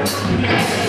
Yeah.